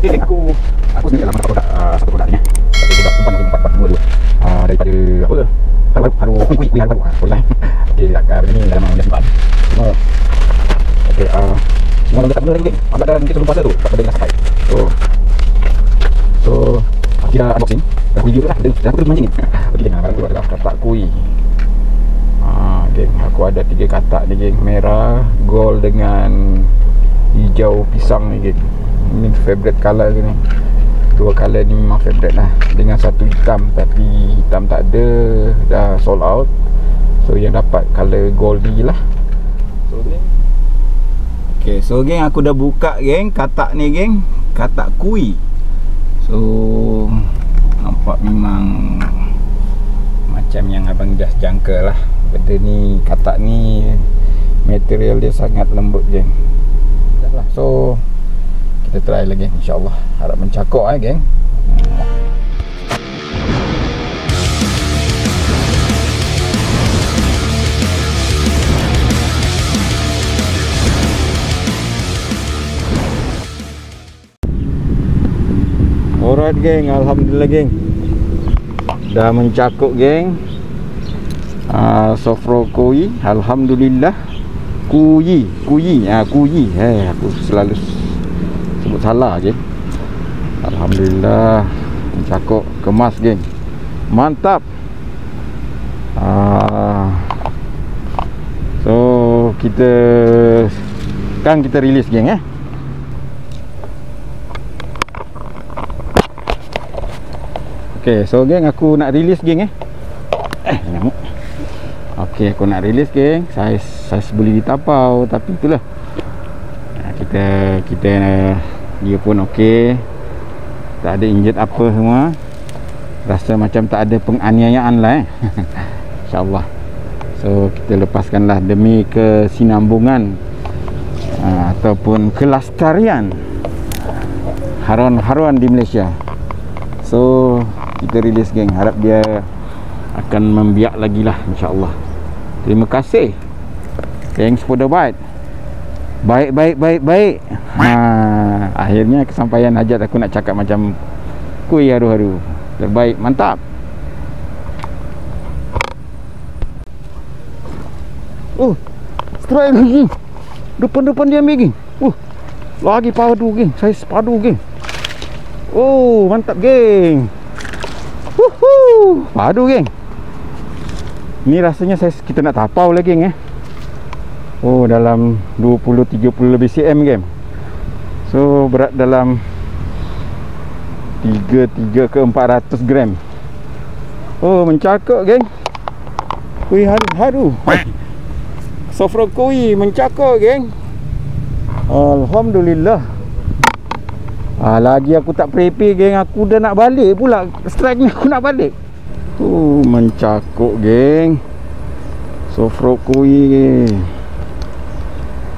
Aku aku sendiri lah produk uh, satu produk ni eh. Satu produk umpan aku empat empat dua dua. Uh, daripada apa? Haru haru haru kuih kuih haru haru. Ah, produk. Okey, kat uh, ni dalam dia simpan. Semua. Okey, uh, semua lengkap benda lagi. Okay. Agak dalam kita puasa tu, tak boleh dah sampai. So, so kita unboxing. Dah review tu lah. Dah aku tu mancing ni. Okey, jangan barang tu adalah katak kuih. Ah, geng, aku ada tiga katak ni geng. Merah, gold dengan hijau pisang ni geng. Ini favorite color ke ni. Dua color ni memang favorite lah. Dengan satu hitam tapi hitam tak ada. Dah sold out. So yang dapat color gold ni lah. So geng. Okay, so geng aku dah buka geng katak ni geng. Katak kui. So nampak memang macam yang abang just jangka lah benda ni katak ni material dia sangat lembut geng lah so kita try lagi insyaAllah. Harap mencakok eh geng? Alright geng, Alhamdulillah geng. Dah mencakup geng. Uh, Sofro koi Alhamdulillah. Kuyi Kuyi ah, Kuyi eh, Aku selalu sebut salah je Alhamdulillah Mencakup Kemas geng Mantap uh, So Kita Kan kita release geng eh Okay, so geng aku nak release geng eh. Eh, nyamuk. Okay, aku nak release geng. Saiz saiz boleh ditapau tapi itulah. Kita kita dia pun okey. Tak ada injet apa semua. Rasa macam tak ada penganiayaan lah eh. InsyaAllah. So, kita lepaskanlah demi kesinambungan uh, ataupun kelestarian haruan-haruan di Malaysia. So, kita release geng harap dia akan membiak lagi lah insyaAllah terima kasih thanks for the bite baik baik baik baik ha, akhirnya kesampaian hajat aku nak cakap macam kuih haru-haru terbaik mantap oh strike lagi depan-depan dia ambil geng oh lagi padu geng saya padu geng Oh, mantap geng. Woohoo! Padu geng. Ni rasanya saya kita nak tapau lagi geng eh. Oh, dalam 20 30 lebih cm geng. So, berat dalam 3 3 ke 400 gram. Oh, mencakap geng. Kui haru haru. Sofro kui mencakap geng. Alhamdulillah. Ah, lagi aku tak prepare geng Aku dah nak balik pula Strike ni aku nak balik Oh mencakuk geng Sofro kui geng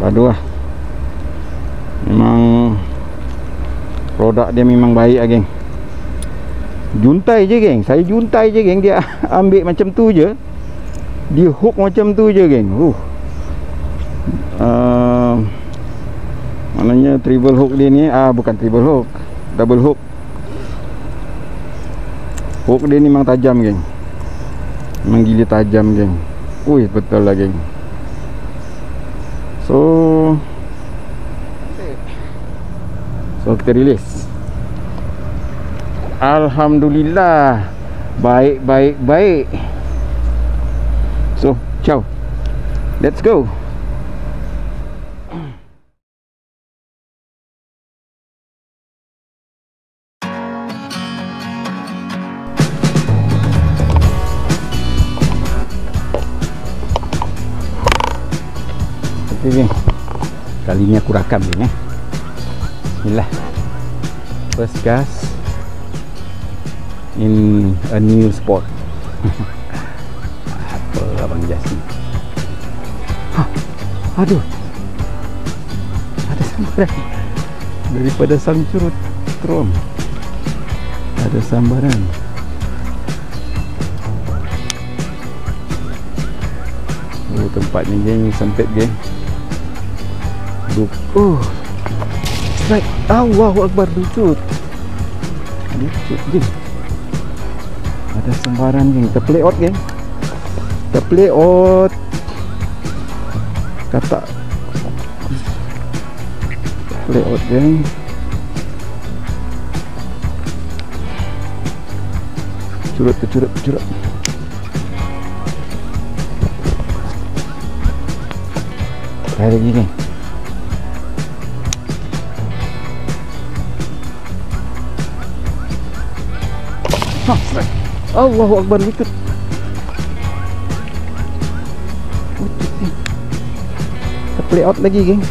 Aduh lah Memang Produk dia memang baik lah geng Juntai je geng Saya juntai je geng Dia ambil macam tu je Dia hook macam tu je geng uh. Uh, Maknanya triple hook dia ni ah bukan triple hook, double hook. Hook dia ni memang tajam geng. Memang gila tajam geng. Ui betul lah geng. So So kita release. Alhamdulillah. Baik baik baik. So, ciao. Let's go. Okay, geng. Kali ni aku rakam geng eh. Bismillah. First gas in a new spot. Apa abang Jas ni? Ha. Aduh. Ada sambaran. Daripada sang curut trom. Ada sambaran. Oh, tempat ni geng sempit geng. Oh. strike. Allahu Akbar lucut. Lucut geng. Ada sembaran geng. Kita play out geng. Kita play out. Kata play out geng. Curut curut curut. Try lagi geng. Allahu Akbar. Kita play out lagi geng.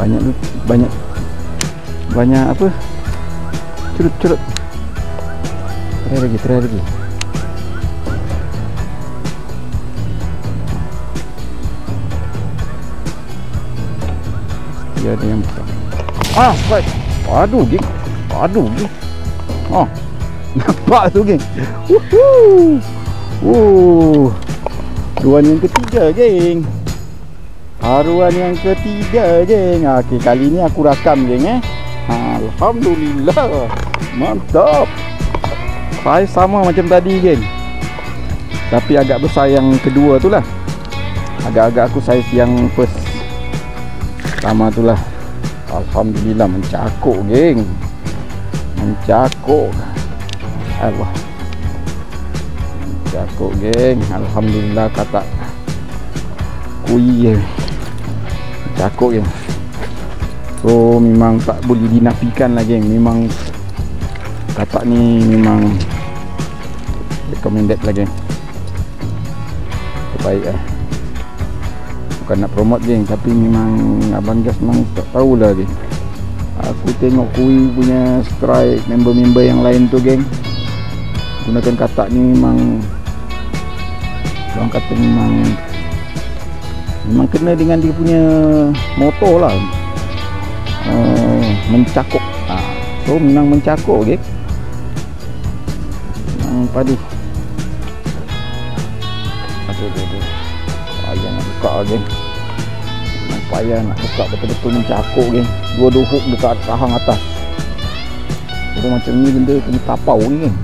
Banyak banyak banyak apa? Curut-curut. Try lagi, try lagi. Dia ada yang buka. Ah, strike. Aduh, geng. Aduh, geng. Oh. Nampak tu, geng. Woohoo. Wuh. Haruan yang ketiga, geng. Haruan yang ketiga, geng. Ah, Okey, kali ni aku rakam, geng, eh. Alhamdulillah. Mantap. Saiz sama macam tadi, geng. Tapi agak besar yang kedua tu lah. Agak-agak aku saiz yang first. Sama tu lah. Alhamdulillah mencakuk geng. Mencakuk Allah Mencakuk geng. Alhamdulillah kata Kui je Mencakuk geng. So memang tak boleh dinafikan lah geng. Memang Kata ni memang Recommended lah geng. Terbaik lah bukan nak promote geng tapi memang abang Gas memang tak tahulah geng aku tengok kui punya strike member-member yang lain tu geng. Gunakan katak ni memang orang kata memang memang kena dengan dia punya motor lah. Uh, mencakup ha. so memang mencakup geng. Memang padu. Aduh aduh aduh payah nak buka geng Memang payah nak buka betul-betul mencakuk geng dua-dua hook dekat tahang atas. Jadi macam ni benda kena tapau ni. Geng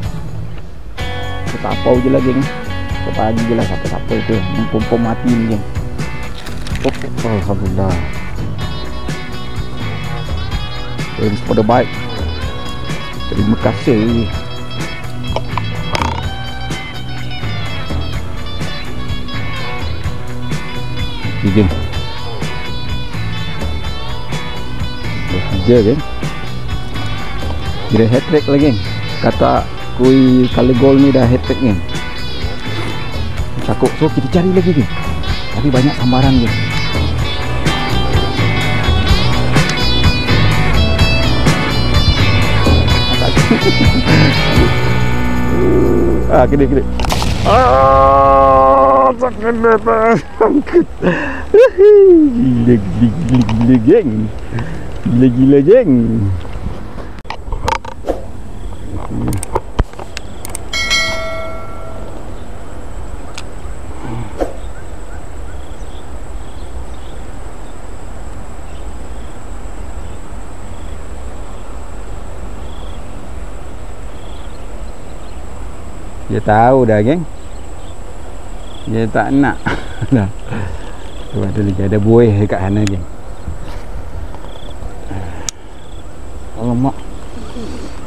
kita tapau je lah geng kita pagi je lah siapa-siapa tu. Pom-pom mati ni geng oh, oh, Alhamdulillah. Thanks for the bike Terima kasih Dah tiga geng Kira hat trick geng Kata kui color gold ni dah hat trick geng Cakuk So kita cari lagi geng Tapi banyak sambaran geng ah kena kena ah gila gila gila geng gila gila geng Dia tahu dah geng Dia tak nak. Dah. Tu ada lagi ada buih dekat sana geng Alamak.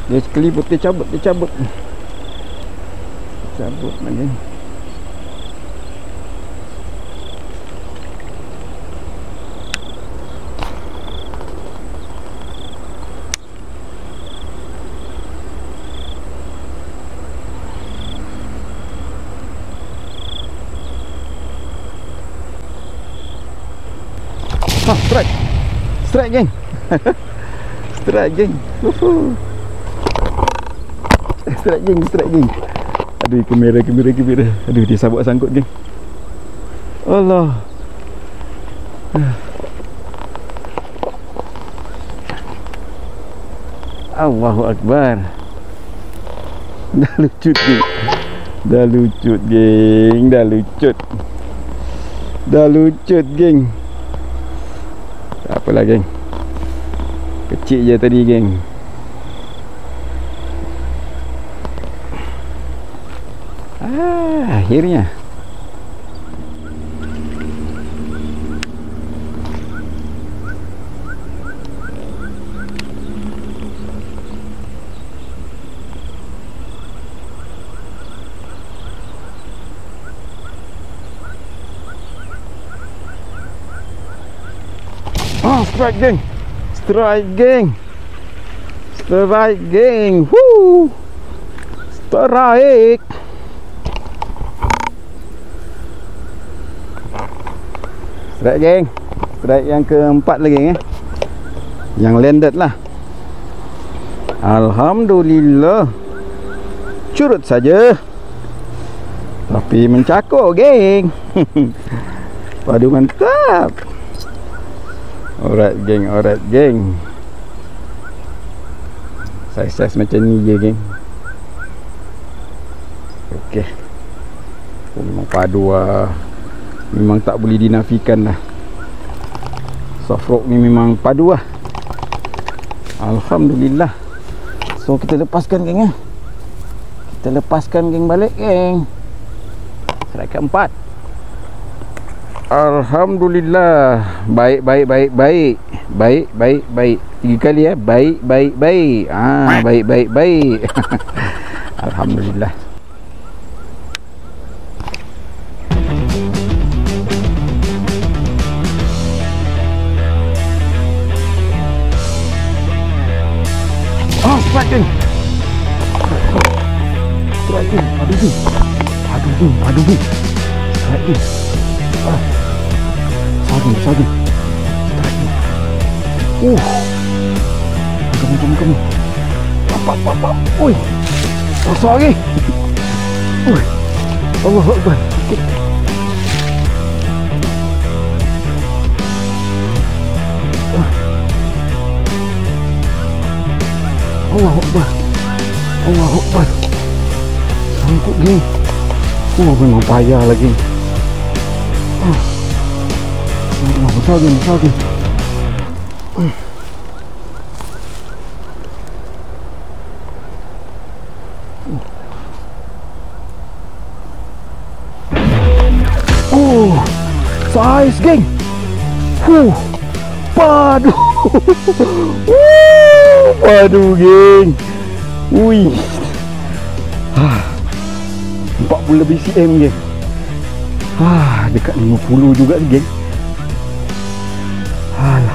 Dia sekeliput dia cabut dia cabut Cabut lah Ha, strike. Strike geng. strike geng. Strike geng, strike geng. Aduh, kamera, kamera, kamera. Aduh, dia sabuk sangkut geng. Allah. Allahu Akbar. Dah lucut geng. Dah lucut geng, dah lucut. Dah lucut geng apalah geng. Kecil je tadi geng. Ah, akhirnya Oh, strike geng. Strike geng. Strike geng. Woo. Strike. Strike geng. Strike yang keempat lagi eh. Yang landed lah. Alhamdulillah. Curut saja. Tapi mencakuk geng. Padu mantap. Alright geng, alright geng. Saiz-saiz macam ni je geng. Okay oh, Memang padu lah Memang tak boleh dinafikan lah Soft rock ni memang padu lah Alhamdulillah. So kita lepaskan geng eh. Kita lepaskan geng balik geng. Seraikan empat Alhamdulillah. Baik baik baik baik. Baik baik baik. Tiga kali ya Baik baik baik. Ah, Baik baik baik. Alhamdulillah. Oh striking Striking Aduh tu Aduh tu Aduh. Tu Ah Sagu, sagu. Uh. Kamu, kamu, kamu. Apa, apa, apa. Oi. Besar lagi. Oi. Allah Akbar. Okay. Allah Akbar. Allah Akbar. Sangkut ni. Oh, memang payah lagi. Oh. Oh, besar lagi, besar lagi. Oh, saiz geng. Huh, padu. Uh, padu geng. Ui. Ah, 40 lebih cm geng. Ah, dekat 50 juga geng.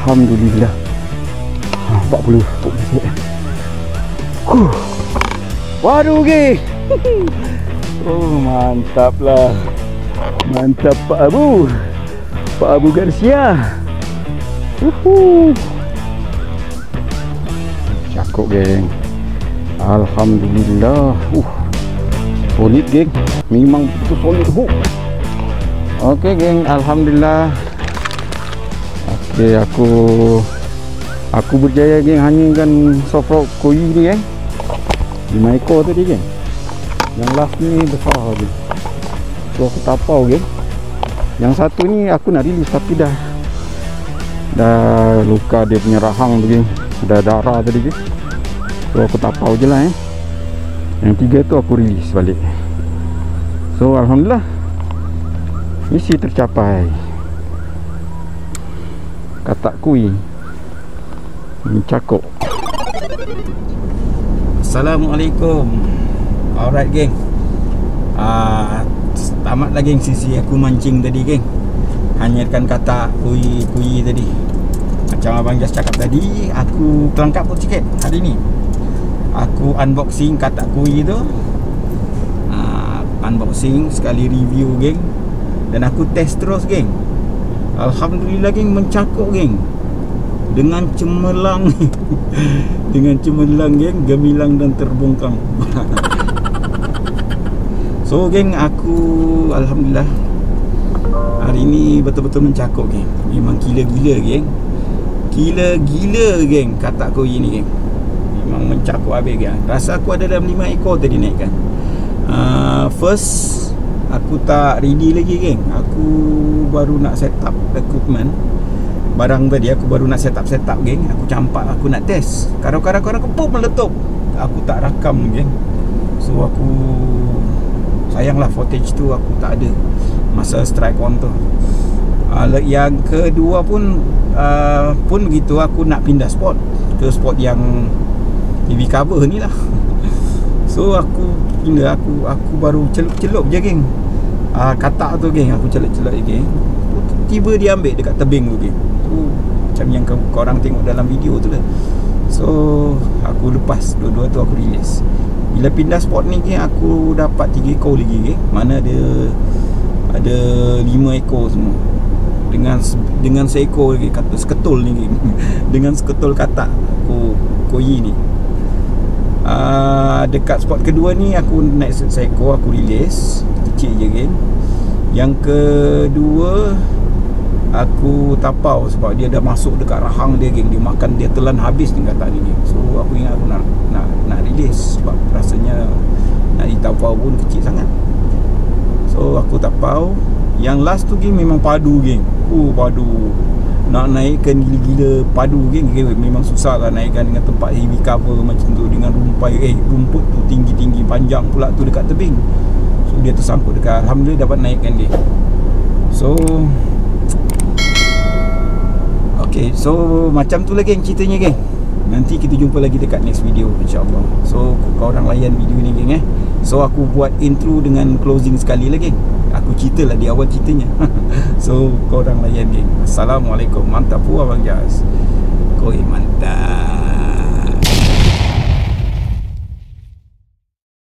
Alhamdulillah. Ah, 40 40 cm. Huh. Waduh geng. Oh, mantap lah. Mantap Pak Abu Pak Abu Garcia Uhuh. Cakuk geng Alhamdulillah uh. Solid geng Memang betul solid hook Okey geng Alhamdulillah Okey aku Aku berjaya geng Hanyakan soft rock koi ni eh. 5 ekor tadi geng. Yang last ni besar geng So aku tapau geng. Yang satu ni aku nak release tapi dah Dah luka dia punya rahang tu geng. Dah darah tadi geng. So aku tapau je lah eh. Yang tiga tu aku release balik. So Alhamdulillah Misi tercapai Katak kui. Mencakuk Assalamualaikum. Alright geng. Uh, Tamat lah geng sisi aku mancing tadi geng. Hanyakan kata kui-kui tadi. Macam abang just cakap tadi Aku kelengkap pun sikit hari ni. Aku unboxing kata kui tu. Uh, Unboxing sekali review geng. Dan aku test terus geng Alhamdulillah geng mencakuk geng. Dengan cemerlang. Dengan cemerlang geng gemilang dan terbongkang. So geng aku alhamdulillah hari ni betul-betul mencakup geng. Memang gila-gila geng. Gila-gila geng kata aku ini geng. Memang mencakup habis geng. Rasa aku ada dalam 5 ekor tadi naik kan uh, first Aku tak ready lagi geng. Aku baru nak set up equipment. Barang tadi aku baru nak set up set up geng. Aku campak aku nak test. Karang-karang karang kepuk meletup. Aku tak rakam geng. So aku Sayanglah footage tu aku tak ada Masa strike on tu. Uh, Yang kedua pun uh, Pun begitu aku nak pindah spot. Ke spot yang TV cover ni lah. So aku Pindah. Aku Aku baru celup-celup je geng uh, Katak tu geng Aku je geng. Tiba dia ambil dekat tebing tu geng. Tu Macam yang korang tengok dalam video tu lah. So Aku lepas Dua-dua tu aku release. Bila pindah spot ni geng Aku dapat 3 ekor lagi geng. Mana ada Ada 5 ekor semua. Dengan dengan seekor lagi kata seketul ni geng. Dengan seketul katak aku koi ni. Uh, dekat spot kedua ni aku naik seekor aku release kecil je game yang kedua aku tapau sebab dia dah masuk dekat rahang dia geng dia makan dia telan habis ni kata ni so aku ingat aku nak nak nak release sebab rasanya nak ditapau pun kecil sangat. So aku tapau. Yang last tu geng memang padu geng oh padu. Nak naikkan gila-gila padu geng, geng memang susah lah naikkan dengan tempat heavy cover macam tu. Dengan rumpai eh rumput tu tinggi-tinggi panjang pula tu dekat tebing so dia tersangkut dekat Alhamdulillah dapat naikkan dia. So ok so macam tu geng ceritanya geng. Nanti kita jumpa lagi dekat next video insyaAllah. So kau orang layan video ni geng eh. So aku buat intro dengan closing sekali lagi aku cerita lah di awal ceritanya. So korang layan geng. Assalamualaikum. Mantap pun abang Jaz. Koi mantap